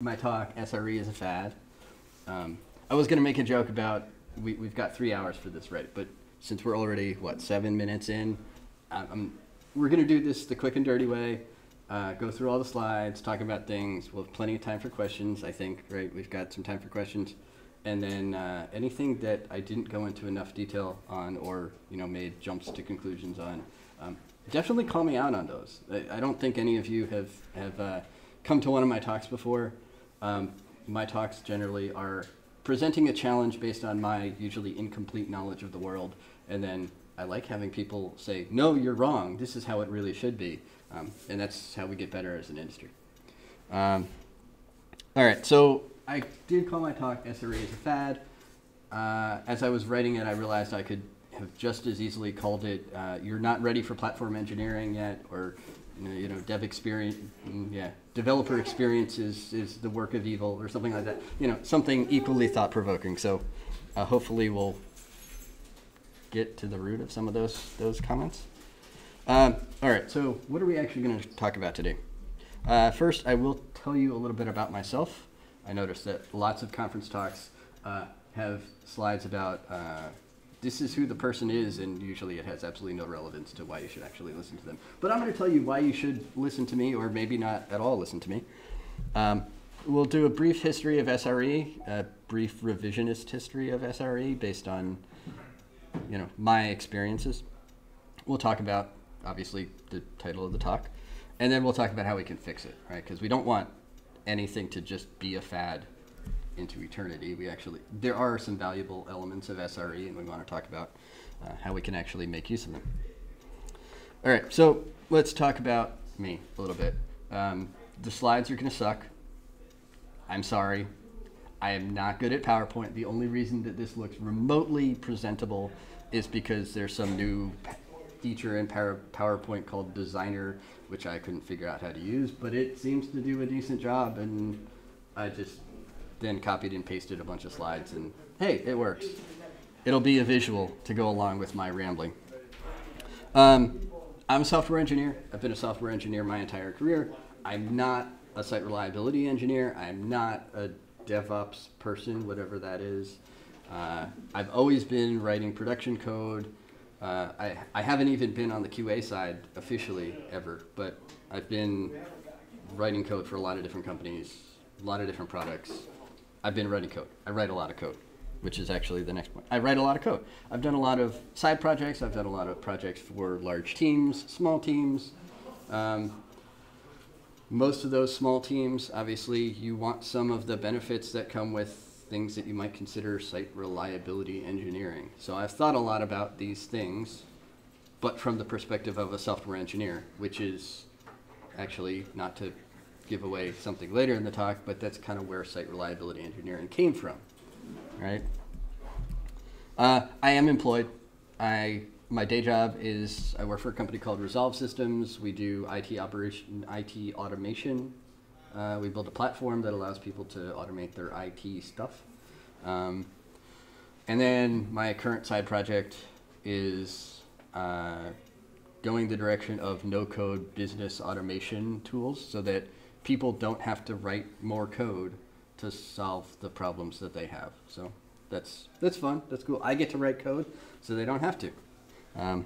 my talk, SRE is a fad. Um, I was going to make a joke about we, we've got three hours for this, right? But since we're already, what, seven minutes in, I'm, we're going to do this the quick and dirty way. Uh, go through all the slides, talk about things. We'll have plenty of time for questions, I think, right? We've got some time for questions. And then uh, anything that I didn't go into enough detail on or, you know, made jumps to conclusions on, um, definitely call me out on those. I, I, don't think any of you have, have uh, come to one of my talks before. Um, my talks generally are presenting a challenge based on my usually incomplete knowledge of the world, and then I like having people say, no, you're wrong, this is how it really should be. Um, and that's how we get better as an industry. Um, all right, so I did call my talk SRE is a fad. Uh, as I was writing it, I realized I could have just as easily called it uh, "You're not ready for platform engineering yet," or you know, dev experience, mm, yeah, developer experience is, is the work of evil, or something like that. You know, something equally thought provoking. So, uh, hopefully, we'll get to the root of some of those those comments. Um, all right, so what are we actually going to talk about today? Uh, first, I will tell you a little bit about myself. I noticed that lots of conference talks uh, have slides about uh, this is who the person is, and usually it has absolutely no relevance to why you should actually listen to them. But I'm going to tell you why you should listen to me, or maybe not at all listen to me. Um, we'll do a brief history of SRE, a brief revisionist history of SRE based on you know my experiences. We'll talk about obviously the title of the talk, and then we'll talk about how we can fix it, right? Because we don't want anything to just be a fad into eternity. We actually there are some valuable elements of SRE, and we want to talk about uh, how we can actually make use of them. All right, so let's talk about me a little bit. Um, the slides are going to suck. I'm sorry. I am not good at PowerPoint. The only reason that this looks remotely presentable is because there's some new feature in PowerPoint called Designer, which I couldn't figure out how to use, but it seems to do a decent job, and I just then copied and pasted a bunch of slides, and hey, it works. It'll be a visual to go along with my rambling. Um, I'm a software engineer. I've been a software engineer my entire career. I'm not a site reliability engineer. I'm not a DevOps person, whatever that is. Uh, I've always been writing production code. Uh, I, I haven't even been on the QA side officially ever, but I've been writing code for a lot of different companies, a lot of different products. I've been writing code. I write a lot of code, which is actually the next point. I write a lot of code. I've done a lot of side projects. I've done a lot of projects for large teams, small teams. Um, most of those small teams, obviously, you want some of the benefits that come with things that you might consider site reliability engineering. So I've thought a lot about these things, but from the perspective of a software engineer, which is actually not to give away something later in the talk, but that's kind of where site reliability engineering came from, right? Uh, I am employed. I my day job is I work for a company called Resolve Systems. We do IT operation, IT automation uh, we build a platform that allows people to automate their IT stuff. Um, and then my current side project is uh, going the direction of no-code business automation tools so that people don't have to write more code to solve the problems that they have. So that's that's fun. That's cool. I get to write code, so they don't have to. Um,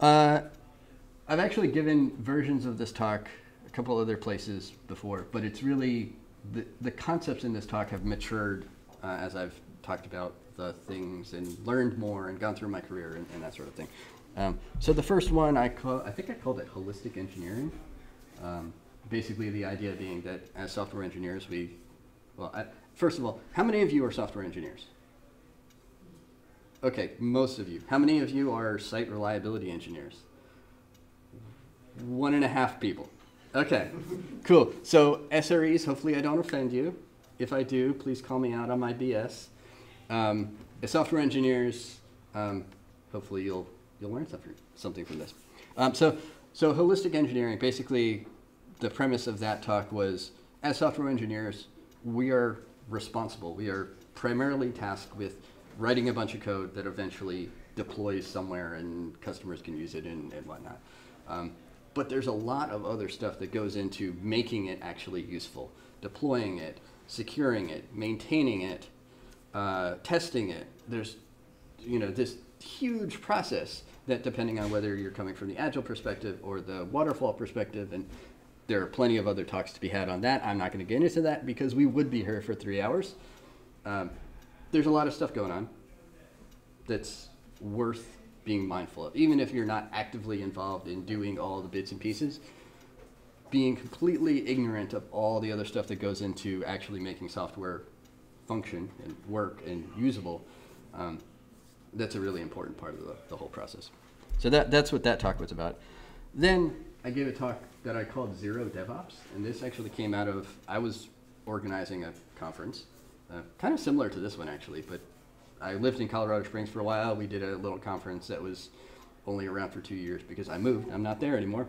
uh, I've actually given versions of this talk a couple other places before, but it's really the, the concepts in this talk have matured uh, as I've talked about the things and learned more and gone through my career and, and that sort of thing. Um, so the first one I call, I think I called it holistic engineering. Um, basically, the idea being that as software engineers, we, well, I, first of all, how many of you are software engineers? Okay, most of you. How many of you are site reliability engineers? One and a half people. Okay, cool. So SREs, hopefully I don't offend you. If I do, please call me out on my BS. Um, as software engineers, um, hopefully you'll you'll learn something something from this. Um, so so holistic engineering, basically, the premise of that talk was as software engineers, we are responsible. We are primarily tasked with writing a bunch of code that eventually deploys somewhere and customers can use it and, and whatnot. Um, But there's a lot of other stuff that goes into making it actually useful, deploying it, securing it, maintaining it, uh, testing it. There's, you know, this huge process that depending on whether you're coming from the agile perspective or the waterfall perspective, and there are plenty of other talks to be had on that. I'm not going to get into that because we would be here for three hours. Um, there's a lot of stuff going on that's worth being mindful of, even if you're not actively involved in doing all the bits and pieces. Being completely ignorant of all the other stuff that goes into actually making software function and work and usable, um, that's a really important part of the, the whole process. So that, that's what that talk was about. Then I gave a talk that I called Zero DevOps, and this actually came out of, I was organizing a conference, uh, kind of similar to this one actually, but I lived in Colorado Springs for a while. We did a little conference that was only around for two years because I moved. I'm not there anymore,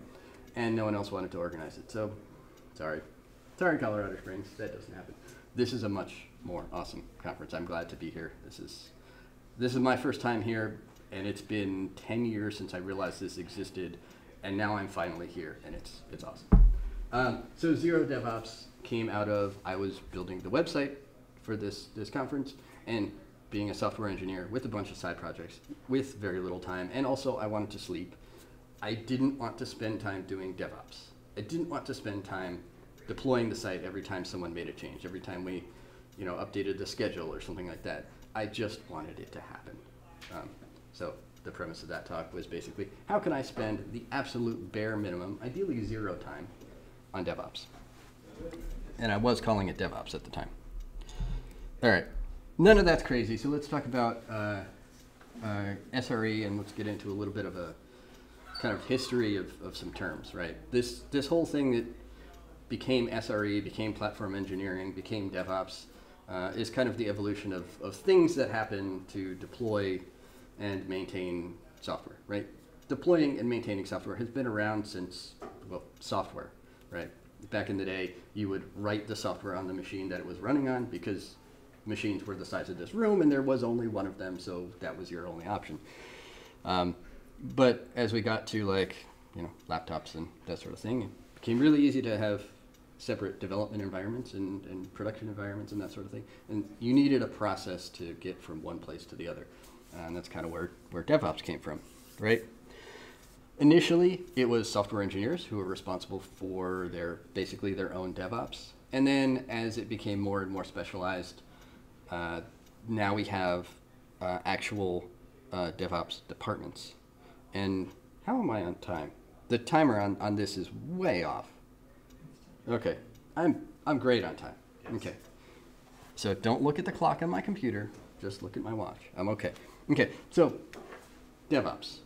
and no one else wanted to organize it. So, sorry, sorry, Colorado Springs, that doesn't happen. This is a much more awesome conference. I'm glad to be here. This is this is my first time here, and it's been 10 years since I realized this existed, and now I'm finally here, and it's it's awesome. Um, so Zero DevOps came out of I was building the website for this this conference, and being a software engineer with a bunch of side projects with very little time, and also I wanted to sleep. I didn't want to spend time doing DevOps. I didn't want to spend time deploying the site every time someone made a change, every time we, you know, updated the schedule or something like that. I just wanted it to happen. Um, so the premise of that talk was basically, how can I spend the absolute bare minimum, ideally zero time, on DevOps? And I was calling it DevOps at the time. All right. None of that's crazy. So let's talk about uh, uh, SRE and let's get into a little bit of a kind of history of, of some terms, right? This this whole thing that became SRE, became platform engineering, became DevOps, uh, is kind of the evolution of, of things that happen to deploy and maintain software, right? Deploying and maintaining software has been around since, well, software, right? Back in the day, you would write the software on the machine that it was running on because machines were the size of this room, and there was only one of them, so that was your only option. Um, but as we got to like you know laptops and that sort of thing, it became really easy to have separate development environments and, and production environments and that sort of thing. And you needed a process to get from one place to the other, and that's kind of where where DevOps came from, right? Initially, it was software engineers who were responsible for their basically their own DevOps. And then as it became more and more specialized, uh, now we have uh, actual uh, DevOps departments. And how am I on time? The timer on, on this is way off. Okay, I'm, I'm great on time. Okay. So don't look at the clock on my computer, just look at my watch. I'm okay. Okay, so DevOps.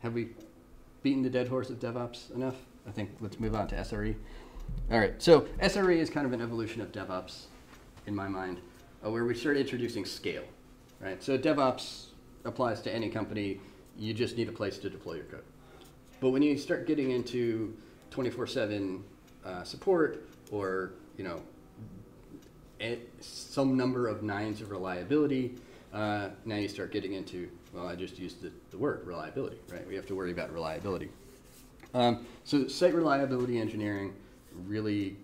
Have we beaten the dead horse of DevOps enough? I think let's move on to SRE. All right, so SRE is kind of an evolution of DevOps in my mind uh, where we started introducing scale, right? So DevOps applies to any company. You just need a place to deploy your code. But when you start getting into 24/7 uh, support or you know some number of nines of reliability, uh, now you start getting into well, I just used the, the word reliability, right? We have to worry about reliability. Um, so site reliability engineering really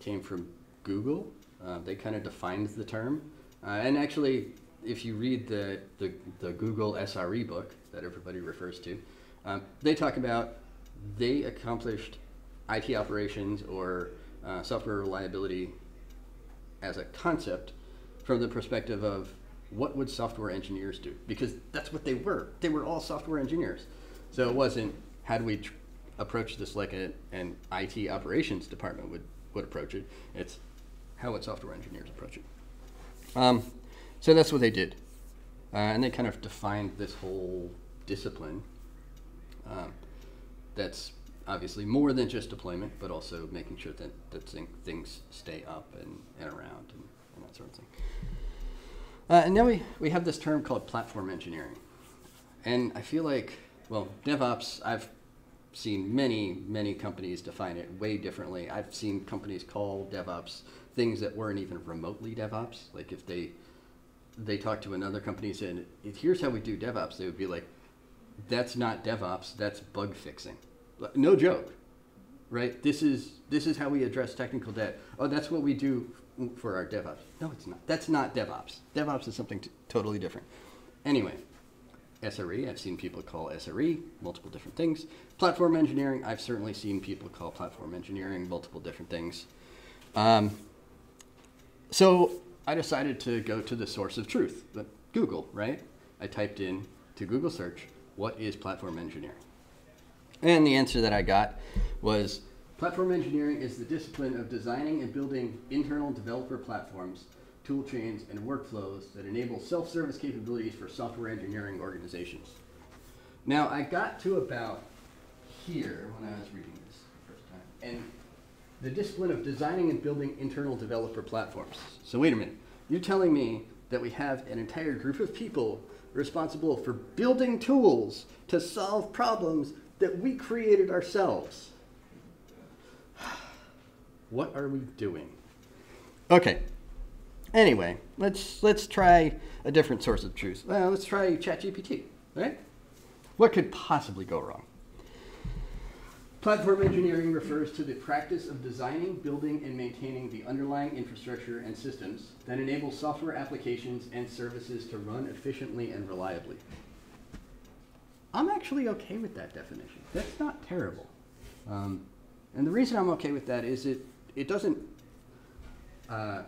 came from Google uh, they kind of defined the term. Uh, and actually, if you read the, the, the, Google SRE book that everybody refers to, um, they talk about they accomplished IT operations or uh, software reliability as a concept from the perspective of what would software engineers do? Because that's what they were. They were all software engineers. So it wasn't how do we approach this like a, an IT operations department would, would approach it. It's how would software engineers approach it? Um, so that's what they did. Uh, and they kind of defined this whole discipline um, that's obviously more than just deployment, but also making sure that, that things stay up and, and around and, and that sort of thing. Uh, and now we, we have this term called platform engineering. And I feel like, well, DevOps, I've seen many, many companies define it way differently. I've seen companies call DevOps things that weren't even remotely DevOps. Like if they they talk to another company and said, "Here's how we do DevOps," they would be like, "That's not DevOps. That's bug fixing." No joke, right? This is this is how we address technical debt. Oh, that's what we do for our DevOps. No, it's not. That's not DevOps. DevOps is something totally different. Anyway, SRE, I've seen people call SRE multiple different things. Platform engineering, I've certainly seen people call platform engineering multiple different things. Um, so I decided to go to the source of truth, Google, right? I typed in to Google search, what is platform engineering? And the answer that I got was platform engineering is the discipline of designing and building internal developer platforms, tool chains, and workflows that enable self service capabilities for software engineering organizations. Now, I got to about here when I was reading this the first time, and the discipline of designing and building internal developer platforms. So, wait a minute. You're telling me that we have an entire group of people responsible for building tools to solve problems that we created ourselves. What are we doing? Okay. Anyway, let's let's try a different source of truth. Well, let's try ChatGPT, right? What could possibly go wrong? Platform engineering refers to the practice of designing, building, and maintaining the underlying infrastructure and systems that enable software applications and services to run efficiently and reliably. I'm actually okay with that definition. That's not terrible. Um, and the reason I'm okay with that is it, it doesn't uh,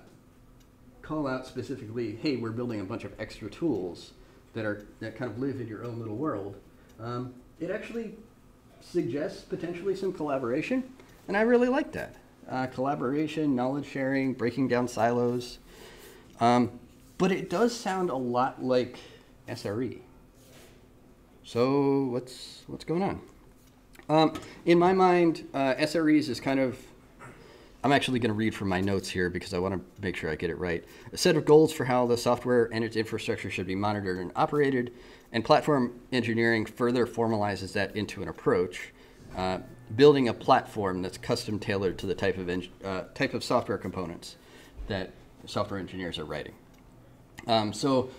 call out specifically, hey, we're building a bunch of extra tools that are that kind of live in your own little world. Um, it actually suggests potentially some collaboration, and I really like that. Uh, collaboration, knowledge sharing, breaking down silos. Um, but it does sound a lot like SRE. So what's what's going on? Um, in my mind, uh, SREs is kind of. I'm actually going to read from my notes here because I want to make sure I get it right. A set of goals for how the software and its infrastructure should be monitored and operated, and platform engineering further formalizes that into an approach, uh, building a platform that's custom tailored to the type of uh, type of software components that software engineers are writing. Um, so,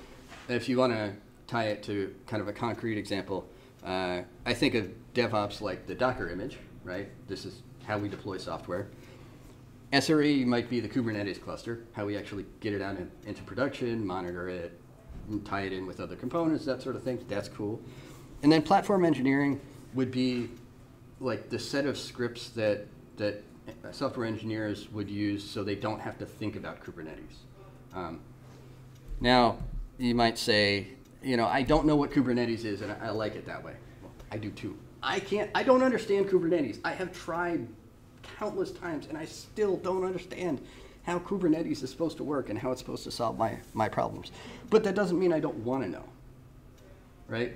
if you want to tie it to kind of a concrete example, uh, I think of DevOps like the Docker image, right? This is how we deploy software. SRE might be the Kubernetes cluster, how we actually get it out in, into production, monitor it, and tie it in with other components, that sort of thing. That's cool. And then platform engineering would be like the set of scripts that that software engineers would use so they don't have to think about Kubernetes. Um, now, you might say, you know, I don't know what Kubernetes is, and I, I like it that way. Well, I do too. I can't. I don't understand Kubernetes. I have tried countless times, and I still don't understand how Kubernetes is supposed to work and how it's supposed to solve my, my problems. But that doesn't mean I don't want to know, right?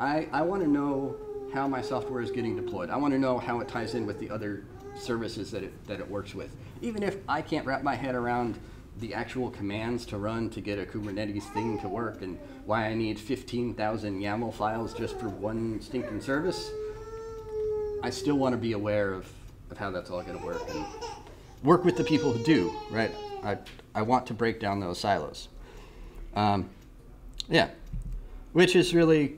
I, I want to know how my software is getting deployed. I want to know how it ties in with the other services that it, that it works with. Even if I can't wrap my head around the actual commands to run to get a Kubernetes thing to work and why I need 15,000 YAML files just for one stinking service, I still want to be aware of, of how that's all going to work and work with the people who do, right? I, I want to break down those silos. Um, yeah, which is really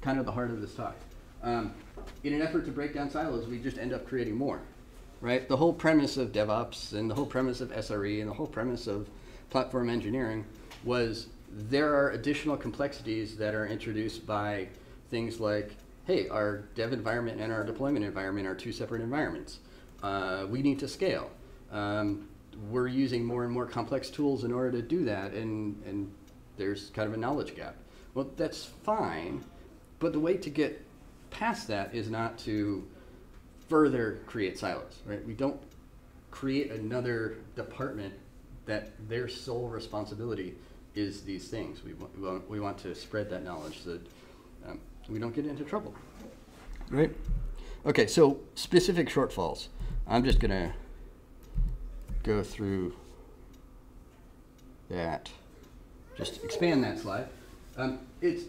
kind of the heart of this talk. Um, in an effort to break down silos, we just end up creating more, right? The whole premise of DevOps and the whole premise of SRE and the whole premise of platform engineering was there are additional complexities that are introduced by things like, hey, our dev environment and our deployment environment are two separate environments. Uh, we need to scale. Um, we're using more and more complex tools in order to do that, and, and there's kind of a knowledge gap. Well, that's fine, but the way to get past that is not to further create silos, right? We don't create another department that their sole responsibility is these things. We want, we want, to spread that knowledge so that we don't get into trouble, right? Okay, so specific shortfalls. I'm just going to go through that. Just expand that slide. Um, it's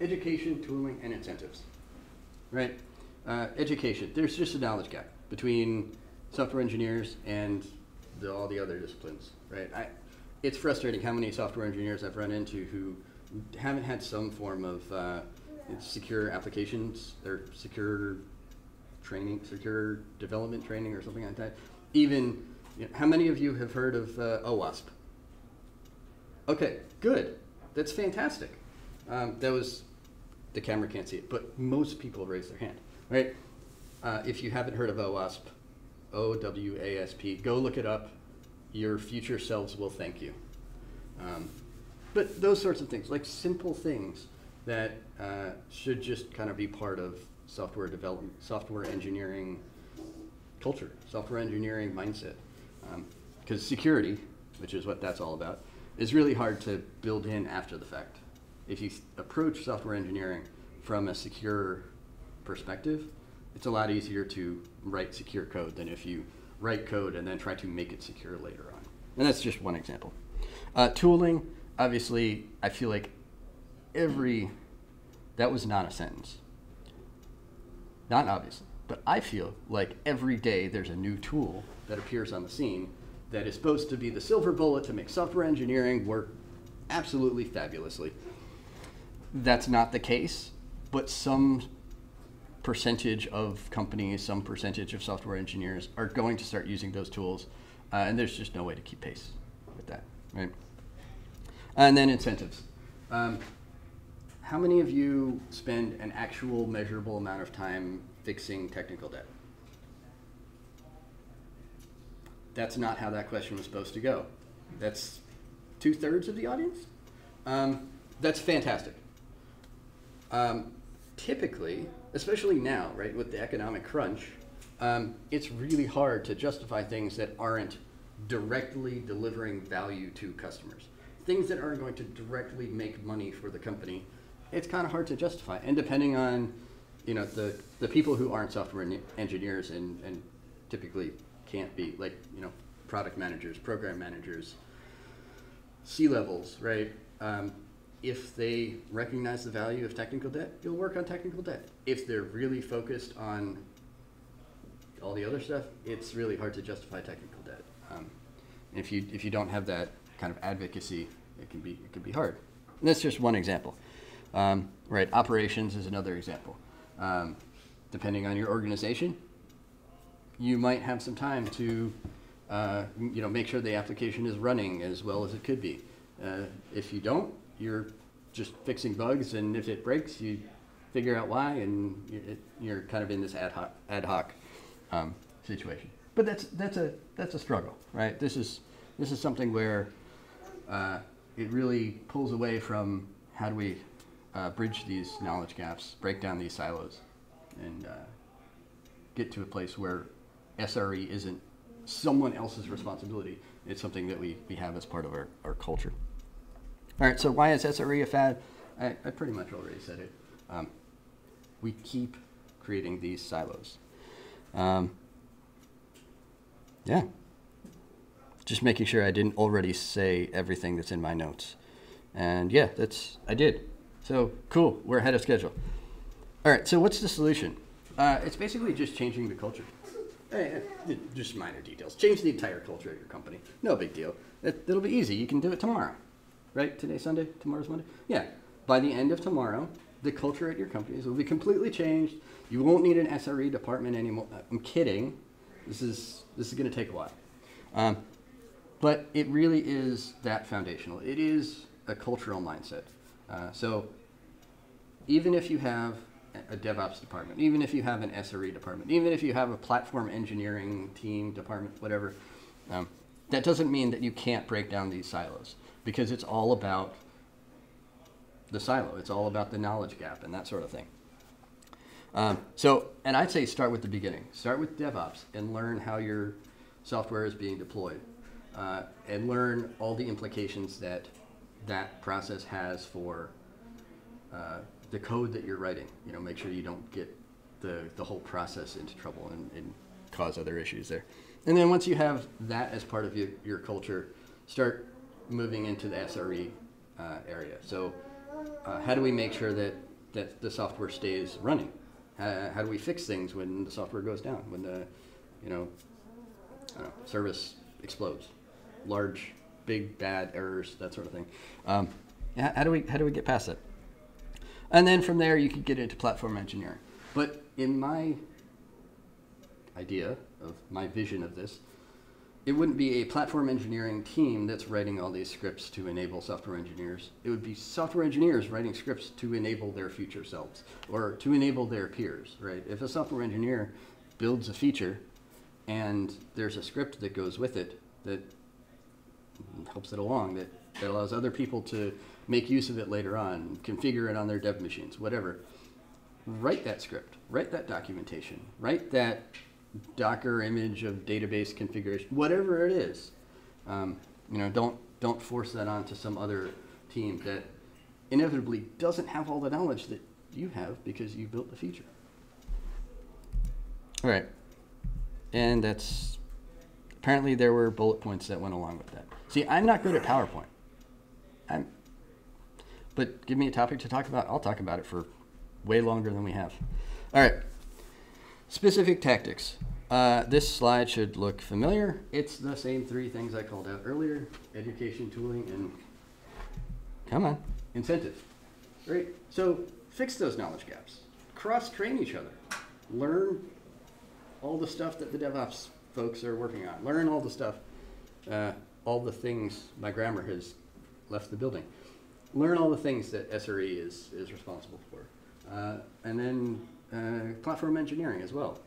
education, tooling, and incentives, right? Uh, education. There's just a knowledge gap between software engineers and the, all the other disciplines, right? I, it's frustrating how many software engineers I've run into who haven't had some form of uh, secure applications or secure training, secure development training or something like that. Even, you know, how many of you have heard of uh, OWASP? Okay, good. That's fantastic. Um, that was, the camera can't see it, but most people raise their hand, right? Uh, if you haven't heard of OWASP, O W A S P, go look it up. Your future selves will thank you. Um, but those sorts of things, like simple things that uh, should just kind of be part of software development, software engineering culture, software engineering mindset. Because security, which is what that's all about, is really hard to build in after the fact. If you approach software engineering from a secure perspective, it's a lot easier to write secure code than if you write code and then try to make it secure later on. And that's just one example. Uh, tooling, obviously, I feel like every, that was not a sentence. Not obviously, but I feel like every day there's a new tool that appears on the scene that is supposed to be the silver bullet to make software engineering work absolutely fabulously. That's not the case, but some percentage of companies, some percentage of software engineers are going to start using those tools, uh, and there's just no way to keep pace with that, right? And then incentives. Um, how many of you spend an actual measurable amount of time fixing technical debt? That's not how that question was supposed to go. That's two thirds of the audience. Um, that's fantastic. Um, typically, especially now, right, with the economic crunch, um, it's really hard to justify things that aren't directly delivering value to customers. Things that aren't going to directly make money for the company, it's kind of hard to justify. And depending on, you know, the, the people who aren't software engineers and, and typically can't be, like, you know, product managers, program managers, C levels, right? Um, if they recognize the value of technical debt, you'll work on technical debt. If they're really focused on all the other stuff, it's really hard to justify technical debt. Um, if you if you don't have that kind of advocacy, it can be it can be hard. And that's just one example. Um, right, operations is another example. Um, depending on your organization, you might have some time to uh, you know make sure the application is running as well as it could be. Uh, if you don't, you're just fixing bugs, and if it breaks, you figure out why, and you're, kind of in this ad hoc ad hoc um, situation. But that's that's a that's a struggle, right? This is this is something where uh, it really pulls away from how do we uh, bridge these knowledge gaps, break down these silos, and uh, get to a place where SRE isn't someone else's responsibility. It's something that we, we have as part of our, our culture. All right, so why is SRE a fad? I, I pretty much already said it. Um, we keep creating these silos. Um, yeah. Just making sure I didn't already say everything that's in my notes. And yeah, that's, I did. So cool, we're ahead of schedule. All right, so what's the solution? Uh, it's basically just changing the culture. Just minor details. Change the entire culture at your company. No big deal. It, it'll be easy. You can do it tomorrow. Right? Today's Sunday, tomorrow's Monday? Yeah. By the end of tomorrow, the culture at your companies will be completely changed. You won't need an SRE department anymore. Uh, I'm kidding. This is, this is going to take a while. Um, but it really is that foundational. It is a cultural mindset. Uh, so even if you have a DevOps department, even if you have an SRE department, even if you have a platform engineering team department, whatever, um, that doesn't mean that you can't break down these silos because it's all about the silo. It's all about the knowledge gap and that sort of thing. Um, so, and I'd say start with the beginning. Start with DevOps and learn how your software is being deployed, uh, and learn all the implications that that process has for uh, the code that you're writing. You know, make sure you don't get the the whole process into trouble and, and cause other issues there. And then once you have that as part of your, your culture, start moving into the SRE uh, area. So, uh, how do we make sure that that the software stays running? Uh, how do we fix things when the software goes down? When the, you know, know, service explodes, large, big, bad errors, that sort of thing. Um, how, how do we how do we get past it? And then from there, you could get into platform engineering. But in my idea of my vision of this, it wouldn't be a platform engineering team that's writing all these scripts to enable software engineers. It would be software engineers writing scripts to enable their future selves or to enable their peers, right? If a software engineer builds a feature and there's a script that goes with it that helps it along, that, that allows other people to make use of it later on, configure it on their dev machines, whatever, write that script, write that documentation, write that Docker image of database configuration, whatever it is. Um, you know, don't don't force that onto some other team that inevitably doesn't have all the knowledge that you have because you built the feature. All right, and that's apparently there were bullet points that went along with that. See, I'm not good at PowerPoint. I'm, but give me a topic to talk about. I'll talk about it for way longer than we have. All right. Specific tactics. Uh, this slide should look familiar. It's the same three things I called out earlier, education, tooling, and, come on, incentive. Right? So fix those knowledge gaps. Cross-train each other. Learn all the stuff that the DevOps folks are working on. Learn all the stuff, uh, all the things my grammar has left the building. Learn all the things that SRE is, is responsible for. Uh, and then uh, platform engineering as well.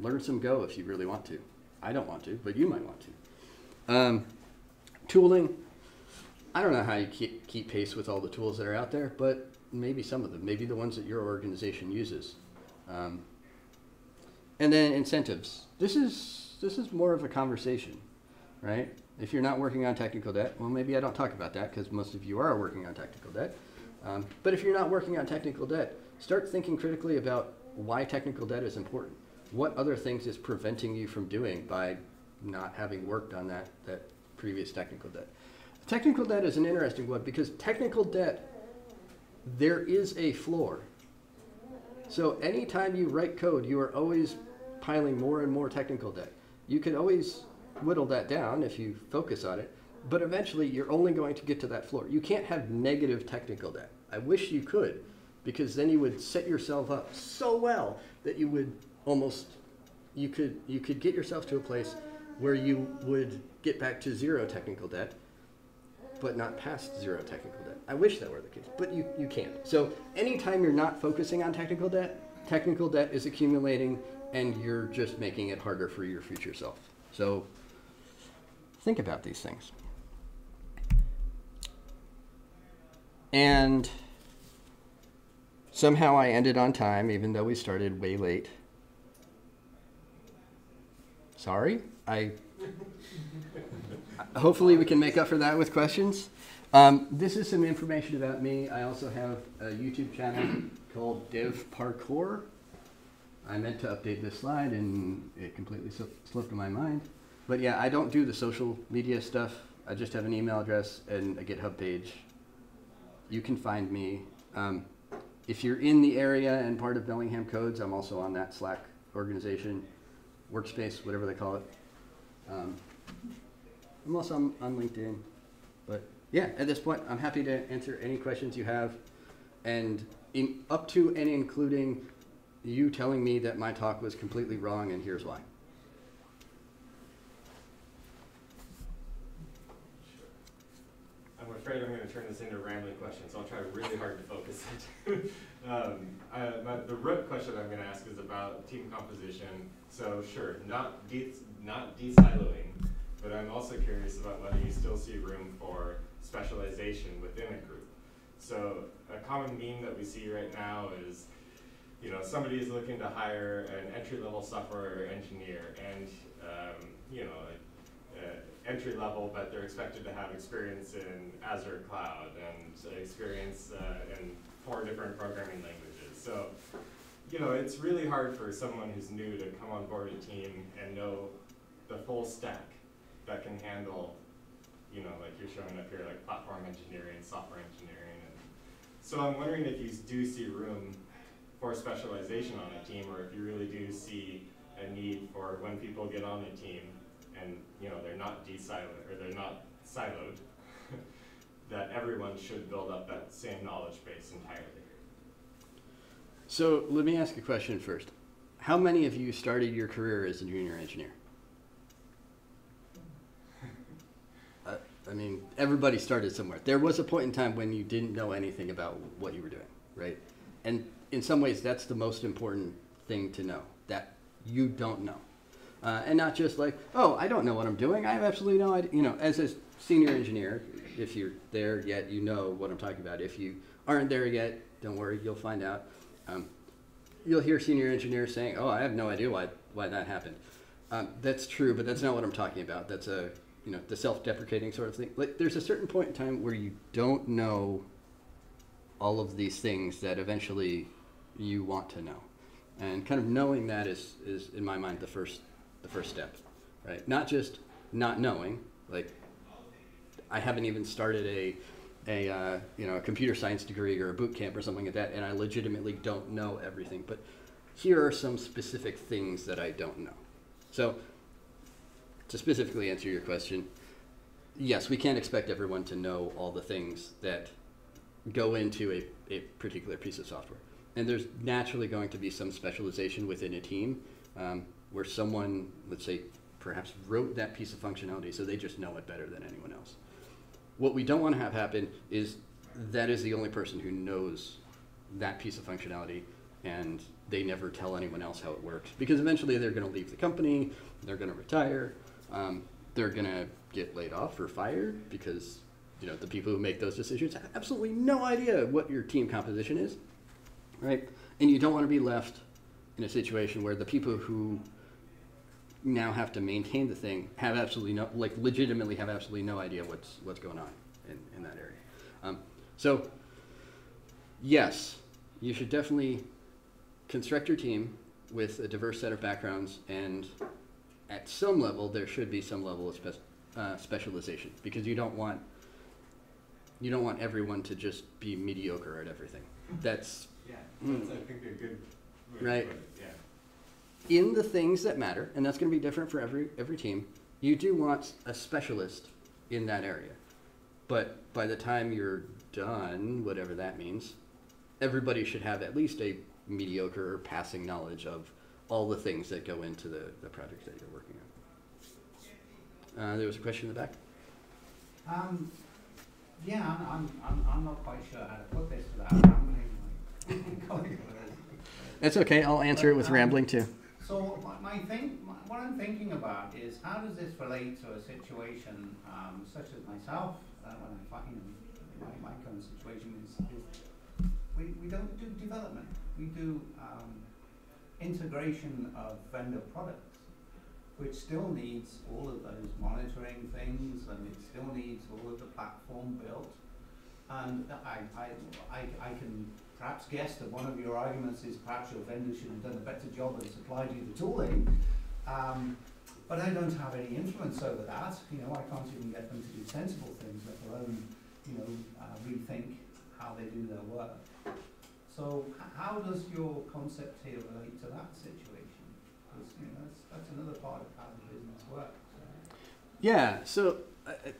Learn some Go if you really want to. I don't want to, but you might want to. Um, tooling. I don't know how you keep, keep pace with all the tools that are out there, but maybe some of them, maybe the ones that your organization uses. Um, and then incentives. This is this is more of a conversation, right? If you're not working on technical debt, well, maybe I don't talk about that because most of you are working on technical debt. Um, but if you're not working on technical debt, start thinking critically about why technical debt is important. What other things is preventing you from doing by not having worked on that, that previous technical debt? Technical debt is an interesting one because technical debt, there is a floor. So anytime you write code, you are always piling more and more technical debt. You can always whittle that down if you focus on it, but eventually you're only going to get to that floor. You can't have negative technical debt. I wish you could, because then you would set yourself up so well that you would almost you could you could get yourself to a place where you would get back to zero technical debt, but not past zero technical debt. I wish that were the case, but you, you can't. So anytime you're not focusing on technical debt, technical debt is accumulating and you're just making it harder for your future self. So think about these things. And somehow I ended on time, even though we started way late. Sorry. I hopefully we can make up for that with questions. Um, this is some information about me. I also have a YouTube channel called Dev Parkour. I meant to update this slide and it completely slipped my mind. But yeah, I don't do the social media stuff. I just have an email address and a GitHub page. You can find me. Um, if you're in the area and part of Bellingham Codes, I'm also on that Slack organization, workspace, whatever they call it. Um, I'm also on, on LinkedIn. But yeah, at this point, I'm happy to answer any questions you have. And in, up to and including you telling me that my talk was completely wrong and here's why. I'm afraid I'm going to turn this into a rambling question, so I'll try really hard to focus it. um, I, my, the root question I'm going to ask is about team composition. So sure, not de not de-siloing, but I'm also curious about whether you still see room for specialization within a group. So a common meme that we see right now is you know, somebody is looking to hire an entry-level software engineer and, um, you know, entry level, but they're expected to have experience in Azure Cloud and experience uh, in four different programming languages. So, you know, it's really hard for someone who's new to come on board a team and know the full stack that can handle, you know, like you're showing up here, like platform engineering, software engineering. And so I'm wondering if you do see room for specialization on a team, or if you really do see a need for when people get on a team and you know they're not de-siloed or they're not siloed, that everyone should build up that same knowledge base entirely. So let me ask a question first. how many of you started your career as a junior engineer? Uh, I mean, everybody started somewhere. There was a point in time when you didn't know anything about what you were doing, right? And in some ways, that's the most important thing to know that you don't know. Uh, and not just like, oh, I don't know what I'm doing. I have absolutely no idea. You know, as a senior engineer, if you're there yet, you know what I'm talking about. If you aren't there yet, don't worry, you'll find out. Um, you'll hear senior engineers saying, "Oh, I have no idea why why that happened." Um, that's true, but that's not what I'm talking about. That's a you know the self-deprecating sort of thing. Like there's a certain point in time where you don't know all of these things that eventually you want to know, and kind of knowing that is is in my mind the first the first step, right? Not just not knowing, like I haven't even started a a uh, you know a computer science degree or a boot camp or something like that, and I legitimately don't know everything. But here are some specific things that I don't know. So to specifically answer your question, yes, we can't expect everyone to know all the things that go into a, a particular piece of software. And there's naturally going to be some specialization within a team um, where someone, let's say, perhaps wrote that piece of functionality so they just know it better than anyone else. What we don't want to have happen is that is the only person who knows that piece of functionality and they never tell anyone else how it works because eventually they're going to leave the company, they're going to retire, um, they're going to get laid off or fired because you know the people who make those decisions have absolutely no idea what your team composition is, right? And you don't want to be left in a situation where the people who now have to maintain the thing have absolutely no, like legitimately have absolutely no idea what's what's going on in, in that area. Um, so yes, you should definitely construct your team with a diverse set of backgrounds, and at some level there should be some level of spe- uh, specialization because you don't want you don't want everyone to just be mediocre at everything. That's Yeah, Mm. that's, I think, a good way to Right. put it, yeah. In the things that matter, and that's going to be different for every every team. You do want a specialist in that area, but by the time you're done, whatever that means, everybody should have at least a mediocre or passing knowledge of all the things that go into the, the projects that you're working on. Uh, there was a question in the back. Um, yeah, I'm, I'm, I'm, I'm not quite sure how to put this without rambling. like, going with it. That's okay. I'll answer it with rambling too. So my, thing, my, what I'm thinking about is how does this relate to a situation um, such as myself uh, when I find my, my current situation is, is we, we don't do development. We do um, integration of vendor products, which still needs all of those monitoring things and it still needs all of the platform built. And I, I, I, I can perhaps guessed that one of your arguments is perhaps your vendor should have done a better job and supplied you the tooling. Um, but I don't have any influence over that. You know, I can't even get them to do sensible things, let alone, you know, uh, rethink how they do their work. So how does your concept here relate to that situation? Because, you know, that's, that's another part of how the business works. Yeah, so I, I-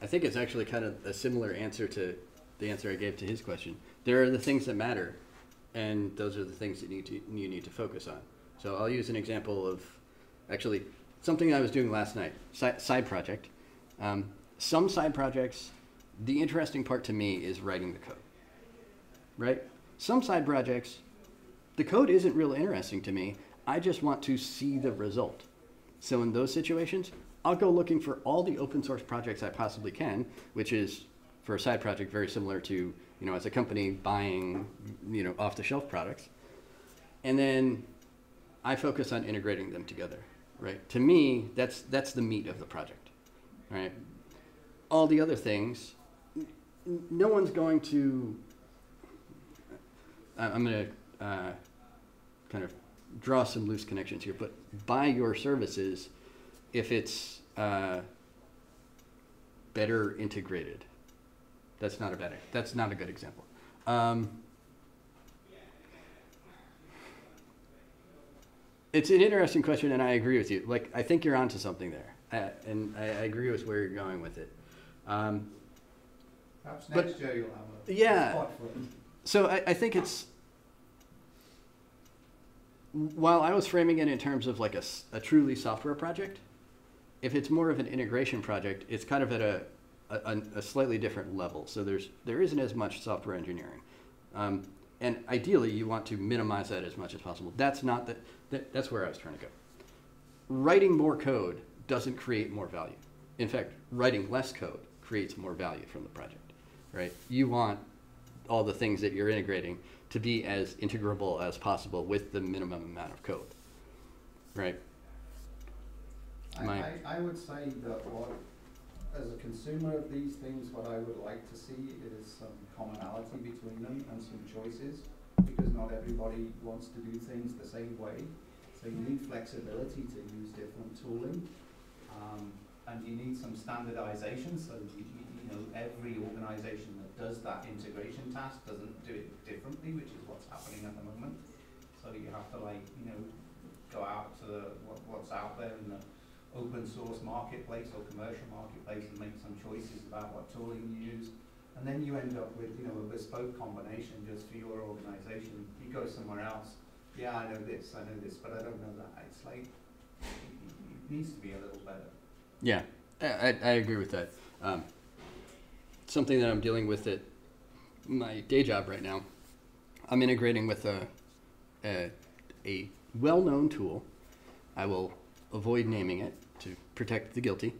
I think it's actually kind of a similar answer to the answer I gave to his question. There are the things that matter, and those are the things that you need to, you need to focus on. So I'll use an example of actually something I was doing last night, side, side project. Um, some side projects, the interesting part to me is writing the code, right? Some side projects, the code isn't real interesting to me. I just want to see the result. So in those situations, I'll go looking for all the open source projects I possibly can, which is for a side project very similar to, you know, as a company buying, you know, off the shelf products. And then I focus on integrating them together, right? To me, that's that's the meat of the project, right? All the other things, no one's going to. I'm going to uh, kind of draw some loose connections here, but buy your services if it's uh, better integrated. That's not a better. That's not a good example. Um, it's an interesting question, and I agree with you. Like, I think you're onto something there, uh, and I, I agree with where you're going with it. Um, Perhaps But- year you'll have a Yeah. spot for it. so I, I think it's while I was framing it in terms of like a, a truly software project, if it's more of an integration project, it's kind of at a, a, a slightly different level. So there's there isn't as much software engineering, um, and ideally you want to minimize that as much as possible. That's not the, that that's where I was trying to go. Writing more code doesn't create more value. In fact, writing less code creates more value from the project, right? You want all the things that you're integrating to be as integrable as possible with the minimum amount of code, right? I, I, I would say that what, as a consumer of these things, what I would like to see is some commonality between them and some choices, because not everybody wants to do things the same way. So you need flexibility to use different tooling, um, and you need some standardization, so you, you, know, every organization that does that integration task doesn't do it differently, which is what's happening at the moment. So you have to like, you know, go out to the, what, what's out there in the open source marketplace or commercial marketplace and make some choices about what tooling you use. And then you end up with, you know, a bespoke combination just for your organization. You go somewhere else, yeah, I know this, I know this, but I don't know that. It's like, it, needs to be a little better. Yeah, I, I, agree with that. Um, something that I'm dealing with at my day job right now, I'm integrating with a, a, a well-known tool. I will avoid naming it protect the guilty.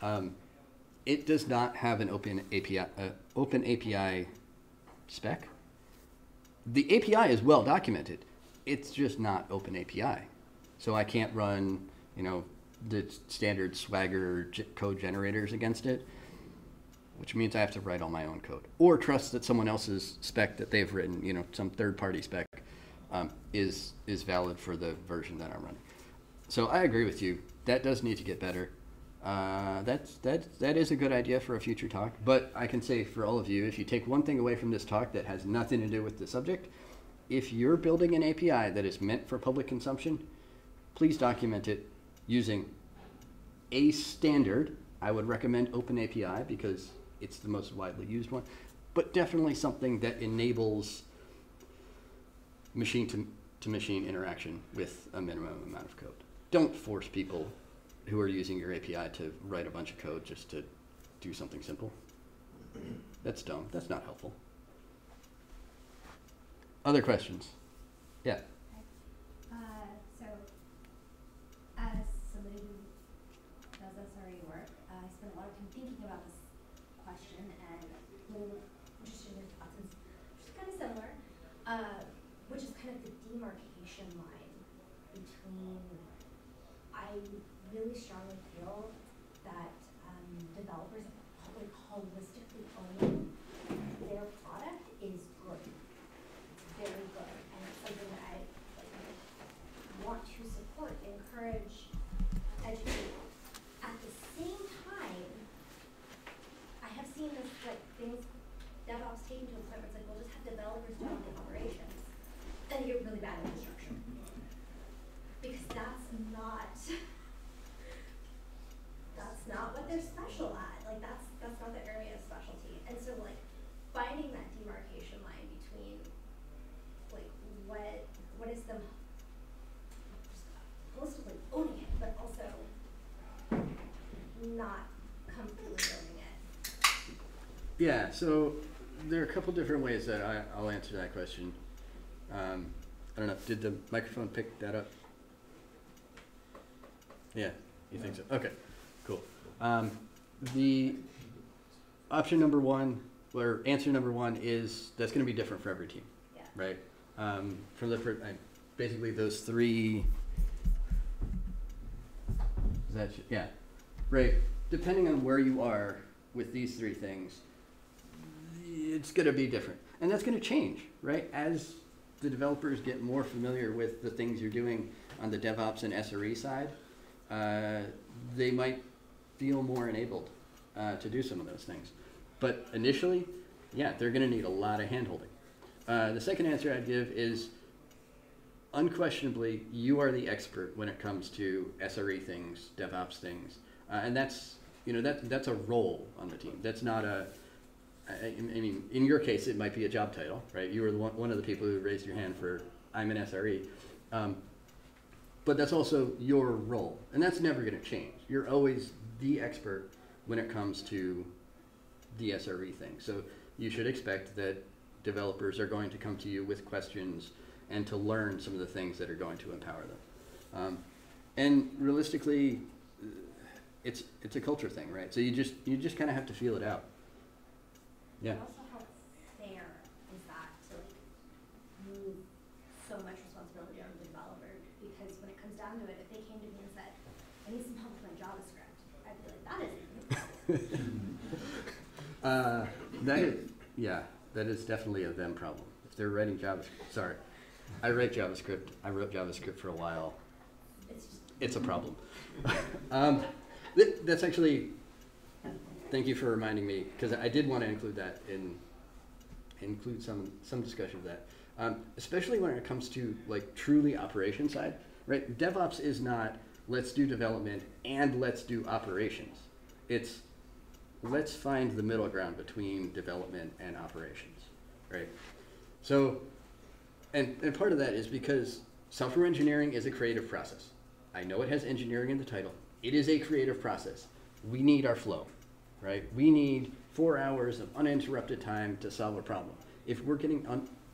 Um, it does not have an open API, uh, open API spec. The API is well documented. It's just not open API. So I can't run, you know, the standard Swagger code generators against it, which means I have to write all my own code or trust that someone else's spec that they've written, you know, some third-party spec, um, is is valid for the version that I'm running. So I agree with you. That does need to get better. Uh, that's that that is a good idea for a future talk. But I can say for all of you, if you take one thing away from this talk that has nothing to do with the subject, if you're building an API that is meant for public consumption, please document it using a standard. I would recommend OpenAPI because it's the most widely used one, but definitely something that enables machine to, to machine interaction with a minimum amount of code. Don't force people who are using your API to write a bunch of code just to do something simple. That's dumb. That's not helpful. Other questions? Yeah. Uh, so, as somebody who does SRE work, uh, I spent a lot of time thinking about this question and really interested in your thoughts. It's which is kind of similar, uh, which is kind of the demarcation line between. I really strongly feel that um, developers like holistically owning their product is good very good, and it's something that I like, want to support, encourage, educate. At the same time, I have seen this, like, things, DevOps taken to a point where it's like, we'll just have developers do all the operations, then you get really bad infrastructure. Because that's not, that's not what they're special at, like, that's, that's not their area of specialty. And so, like, finding that demarcation line between like what what is them just holistically owning it, but also not completely owning it. Yeah, so there are a couple different ways that I, I'll answer that question. Um, I don't know, did the microphone pick that up? Yeah, you think so? Okay, cool. Um, the option number one, or answer number one is that's going to be different for every team, Yeah. right? Um, from the per- I, basically those three. Is that yeah, right? Depending on where you are with these three things, it's going to be different, and that's going to change, right? As the developers get more familiar with the things you're doing on the DevOps and SRE side, uh, they might feel more enabled uh, to do some of those things. But initially, yeah, they're going to need a lot of handholding. Uh, the second answer I'd give is unquestionably, you are the expert when it comes to SRE things, DevOps things, uh, and that's you know that that's a role on the team. That's not a I, I mean, in your case, it might be a job title, right? You were one, one of the people who raised your hand for I'm an SRE. Um, but that's also your role, and that's never going to change. You're always the expert when it comes to the SRE thing. So you should expect that developers are going to come to you with questions and to learn some of the things that are going to empower them. Um, and realistically, it's it's a culture thing, right? So you just you just kind of have to feel it out. Yeah. And also how fair is that to like move so much responsibility on the developer? Because when it comes down to it, if they came to me and said, I need some help with my JavaScript, I'd be like, that isn't Uh, that is, yeah, that is definitely a them problem. If they're writing JavaScript, sorry, I write JavaScript. I wrote JavaScript for a while. it's just It's a problem. um, th- that's actually. Thank you for reminding me because I did want to include that in include some some discussion of that, um, especially when it comes to like truly operation side. Right, DevOps is not let's do development and let's do operations. It's let's find the middle ground between development and operations. Right, so and, and part of that is because software engineering is a creative process. I know it has engineering in the title. It is a creative process. We need our flow, right? We need four hours of uninterrupted time to solve a problem. If we're getting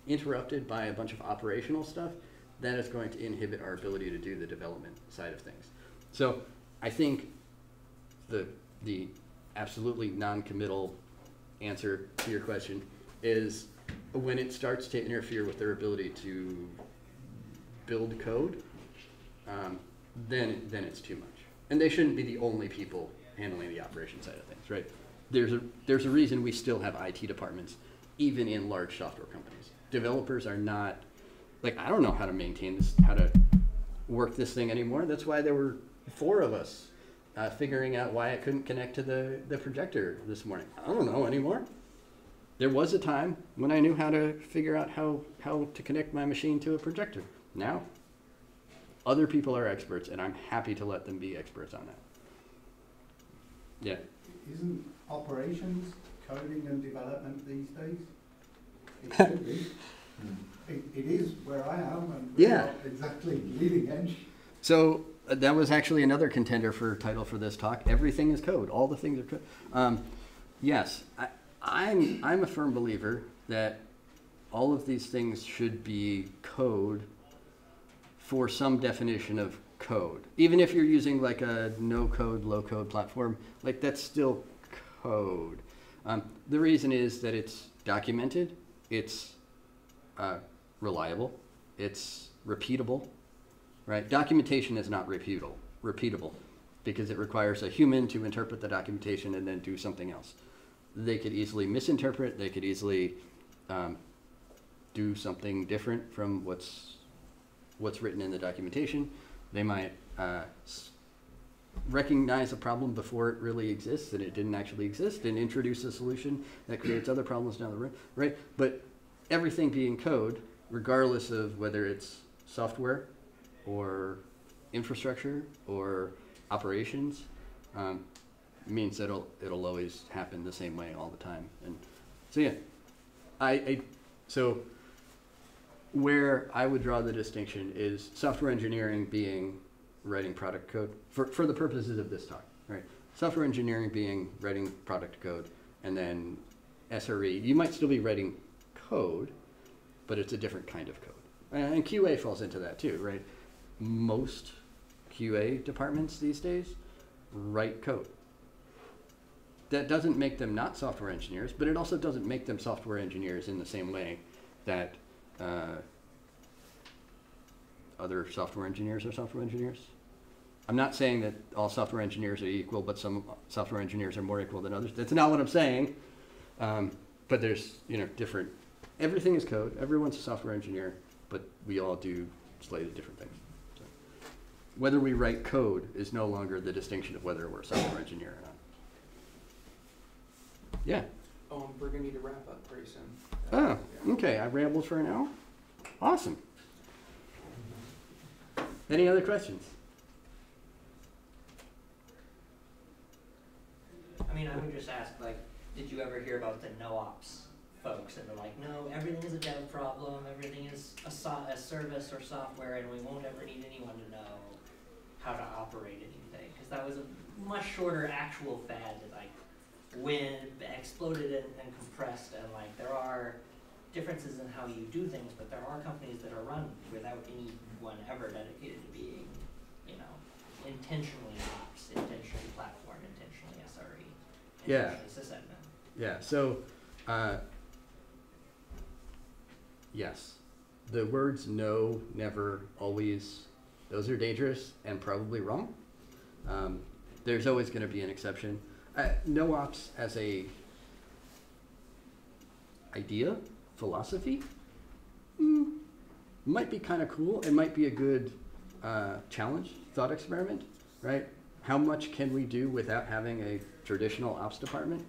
interrupted by a bunch of operational stuff, that is going to inhibit our ability to do the development side of things. So I think the the absolutely non-committal answer to your question is when it starts to interfere with their ability to build code, um, then then it's too much. And they shouldn't be the only people handling the operation side of things, right? There's a there's a reason we still have IT departments, even in large software companies. Developers are not like I don't know how to maintain this, how to work this thing anymore. That's why there were four of us uh, figuring out why it couldn't connect to the, the projector this morning. I don't know anymore. There was a time when I knew how to figure out how, how to connect my machine to a projector. Now, other people are experts, and I'm happy to let them be experts on that. Yeah. Isn't operations coding and development these days? It should be. It, it is where I am and we're Yeah. not exactly leading edge. So uh, that was actually another contender for title for this talk. Everything is code. All the things are code. Um, yes, I, I'm I'm a firm believer that all of these things should be code for some definition of code. Even if you're using like a no code, low code platform, like that's still code. Um, the reason is that it's documented, it's uh, reliable, it's repeatable, right? Documentation is not repeatable, repeatable because it requires a human to interpret the documentation and then do something else. They could easily misinterpret, they could easily um, do something different from what's what's written in the documentation. They might uh, recognize a problem before it really exists and it didn't actually exist and introduce a solution that creates other problems down the road, right? But everything being code, regardless of whether it's software or infrastructure or operations, um, means that it'll, it'll always happen the same way all the time. And so, yeah, I, I so where I would draw the distinction is software engineering being writing product code for, for the purposes of this talk, right? Software engineering being writing product code, and then SRE, you might still be writing code, but it's a different kind of code. And QA falls into that too, right? Most QA departments these days write code. That doesn't make them not software engineers, but it also doesn't make them software engineers in the same way that uh, other software engineers are software engineers. I'm not saying that all software engineers are equal, but some software engineers are more equal than others. That's not what I'm saying. Um, but there's, you know, different. Everything is code. Everyone's a software engineer, but we all do slightly different things. So whether we write code is no longer the distinction of whether we're a software engineer or not. Yeah. Um, we're gonna need to wrap up pretty soon. Oh, okay. I rambled for an hour. Awesome. Any other questions? I mean, I would just ask, like, did you ever hear about the no ops folks, and they're like, no, everything is a dev problem, everything is a so- a service or software, and we won't ever need anyone to know how to operate anything, because that was a much shorter actual fad that like went, exploded and, and compressed, and like there are differences in how you do things, but there are companies that are run without anyone ever dedicated to being, you know, intentionally ops, intentionally platform, intentionally SRE, Yeah. intentionally sysadmin. Yeah, so, uh, yes, the words no, never, always, those are dangerous and probably wrong. Um, there's always going to be an exception. Uh, no ops as a idea, philosophy, mm, might be kind of cool. It might be a good uh, challenge, thought experiment, right? How much can we do without having a traditional ops department?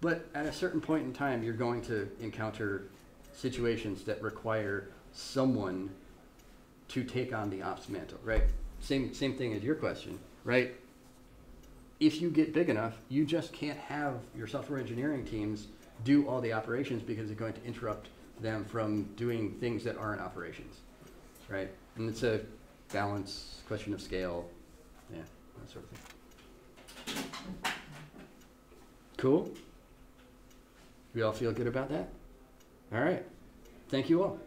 But at a certain point in time, you're going to encounter situations that require someone to take on the ops mantle, right? Same same thing as your question, right? If you get big enough, you just can't have your software engineering teams do all the operations because it's going to interrupt them from doing things that aren't operations, right? And it's a balance, question of scale, yeah, that sort of thing. Cool? We all feel good about that? All right. Thank you all.